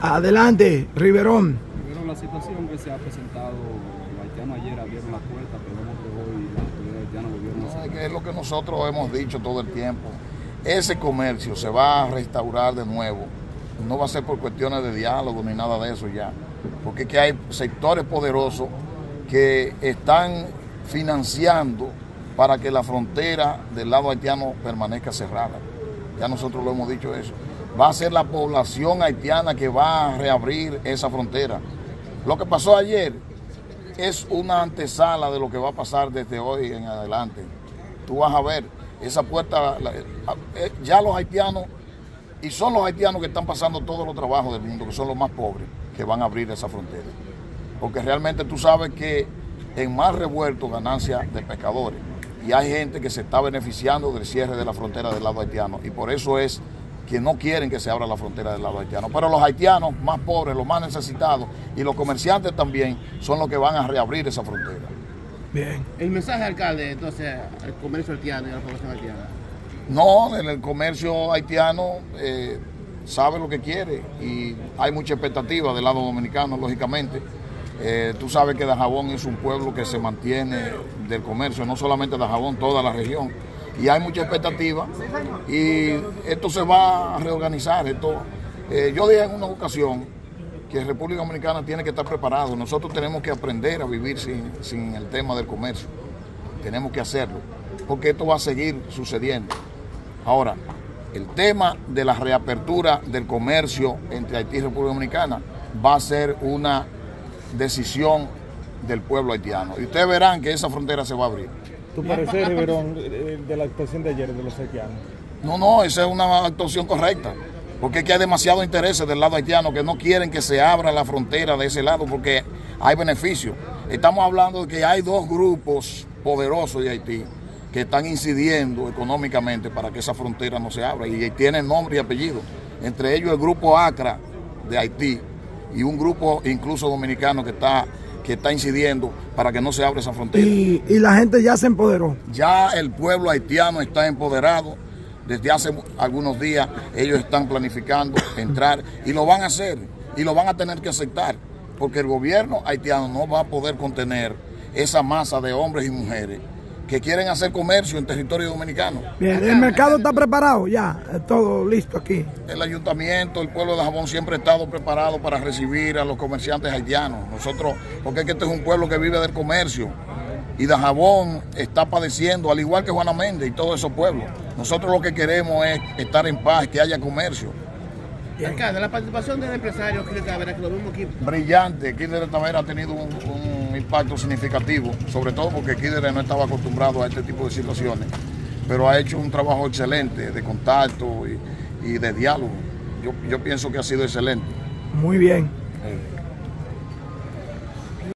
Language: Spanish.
Adelante, Riverón. La situación que se ha presentado, los haitianos ayer abrieron la puerta, pero vemos que hoy las autoridades haitianas volvieron No, es lo que nosotros hemos dicho todo el tiempo. Ese comercio se va a restaurar de nuevo. No va a ser por cuestiones de diálogo ni nada de eso ya. Porque es que hay sectores poderosos que están financiando para que la frontera del lado haitiano permanezca cerrada. Ya nosotros lo hemos dicho eso. Va a ser la población haitiana que va a reabrir esa frontera. Lo que pasó ayer es una antesala de lo que va a pasar desde hoy en adelante. Tú vas a ver, esa puerta, la- eh, ya los haitianos, y son los haitianos que están pasando todos los trabajos del mundo, que son los más pobres, que van a abrir esa frontera. Porque realmente tú sabes que en más revuelto ganancia de pescadores. Y hay gente que se está beneficiando del cierre de la frontera del lado haitiano. Y por eso es que no quieren que se abra la frontera del lado haitiano. Pero los haitianos más pobres, los más necesitados y los comerciantes también son los que van a reabrir esa frontera. Bien. El mensaje, alcalde, entonces, al comercio haitiano y a la población haitiana. No, en el comercio haitiano eh, sabe lo que quiere y hay mucha expectativa del lado dominicano, lógicamente. Eh, tú sabes que Dajabón es un pueblo que se mantiene del comercio, no solamente Dajabón, toda la región. Y hay mucha expectativa y esto se va a reorganizar. Esto, eh, yo dije en una ocasión que República Dominicana tiene que estar preparado. Nosotros tenemos que aprender a vivir sin, sin el tema del comercio. Tenemos que hacerlo, porque esto va a seguir sucediendo. Ahora, el tema de la reapertura del comercio entre Haití y República Dominicana va a ser una decisión del pueblo haitiano. Y ustedes verán que esa frontera se va a abrir. ¿Tu parecer, Riverón, eh, de la actuación de ayer de los haitianos? No, no, esa es una actuación correcta. Porque es que hay demasiados intereses del lado haitiano que no quieren que se abra la frontera de ese lado porque hay beneficios. Estamos hablando de que hay dos grupos poderosos de Haití que están incidiendo económicamente para que esa frontera no se abra y tienen nombre y apellido. Entre ellos el grupo ACRA de Haití y un grupo incluso dominicano que está, que está incidiendo para que no se abra esa frontera. Y, y la gente ya se empoderó. Ya el pueblo haitiano está empoderado. Desde hace algunos días ellos están planificando entrar y lo van a hacer y lo van a tener que aceptar porque el gobierno haitiano no va a poder contener esa masa de hombres y mujeres que quieren hacer comercio en territorio dominicano. Bien, el mercado está preparado ya, eh, todo listo aquí. El ayuntamiento, el pueblo de Jabón siempre ha estado preparado para recibir a los comerciantes haitianos. Nosotros, porque es que este es un pueblo que vive del comercio y Dajabón está padeciendo, al igual que Juana Méndez y todos esos pueblos. Nosotros lo que queremos es estar en paz, que haya comercio. Alcalde, la participación del empresario que lo mismo aquí. Brillante, Kidder Tavera ha tenido un, un impacto significativo, sobre todo porque Kidder no estaba acostumbrado a este tipo de situaciones, pero ha hecho un trabajo excelente de contacto y, y de diálogo. Yo, yo pienso que ha sido excelente. Muy bien.